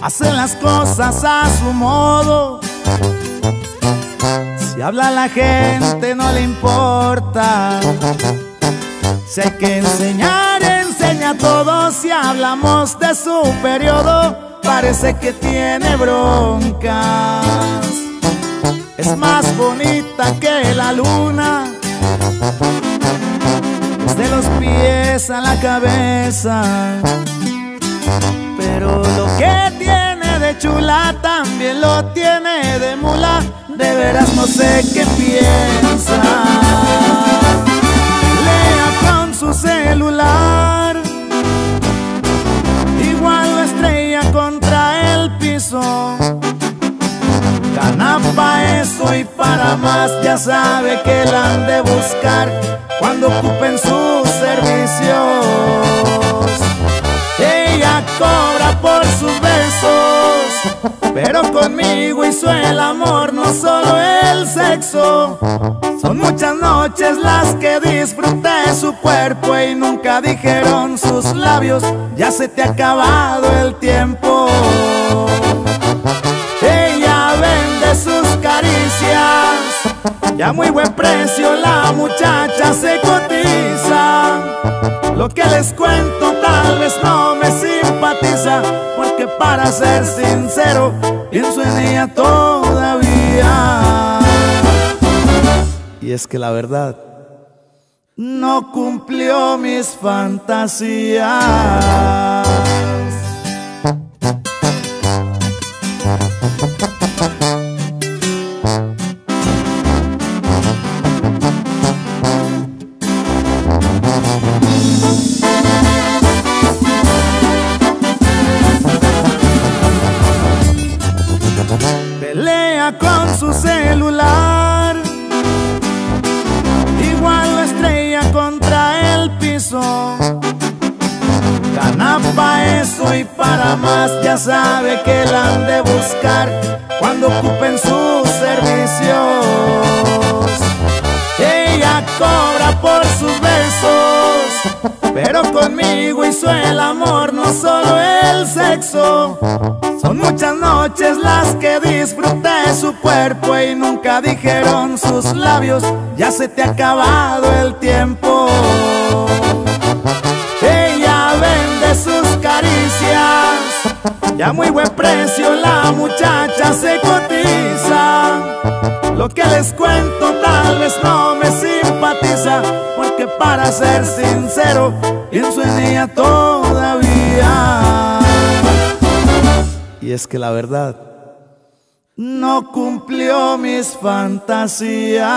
Hace las cosas a su modo. Si habla la gente no le importa. Si hay que enseñar, enseña todo. Si hablamos de su periodo, parece que tiene broncas. Es más bonita que la luna. Desde los pies a la cabeza. Pero lo que tiene chula también lo tiene de mula. De veras no sé qué piensa. Lea con su celular. Igual lo estrella contra el piso. Gana pa' eso y para más, ya sabe que la han de buscar cuando ocupen sus servicios. Ella cobra por sus hizo el amor, no solo el sexo. Son muchas noches las que disfruté su cuerpo y nunca dijeron sus labios, ya se te ha acabado el tiempo. Ella vende sus caricias y a muy buen precio la muchacha se cotiza. Lo que les cuento tal vez no me simpatiza, para ser sincero, pienso en ella todavía. Y es que la verdad no cumplió mis fantasías. Su celular. Igual lo estrella contra el piso. Gana pa' eso y para más, ya sabe que la han de buscar cuando ocupen sus servicios. Hizo el amor, no solo el sexo. Son muchas noches las que disfruté su cuerpo y nunca dijeron sus labios, ya se te ha acabado el tiempo. Ella vende sus caricias y a muy buen precio la muchacha se cotiza. Lo que les cuento tal vez no me simpatiza, porque para ser sincero, pienso en ella todavía. Y es que la verdad no cumplió mis fantasías.